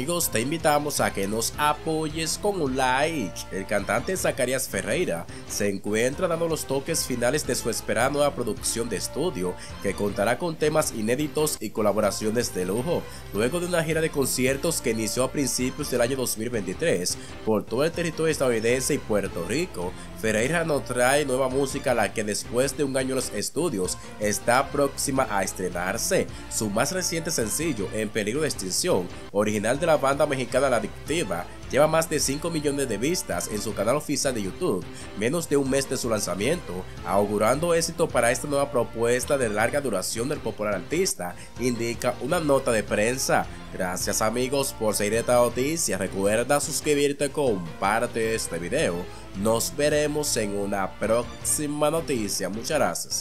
Amigos, te invitamos a que nos apoyes con un like. El cantante Zacarías Ferreira se encuentra dando los toques finales de su esperada nueva producción de estudio, que contará con temas inéditos y colaboraciones de lujo. Luego de una gira de conciertos que inició a principios del año 2023 por todo el territorio estadounidense y Puerto Rico, Ferreira nos trae nueva música la que después de un año en los estudios está próxima a estrenarse. Su más reciente sencillo, En peligro de extinción, original de la banda mexicana La Adictiva lleva más de 5 millones de vistas en su canal oficial de YouTube, menos de un mes de su lanzamiento, augurando éxito para esta nueva propuesta de larga duración del popular artista, indica una nota de prensa. Gracias amigos por seguir esta noticia, recuerda suscribirte, comparte este video, nos veremos en una próxima noticia, muchas gracias.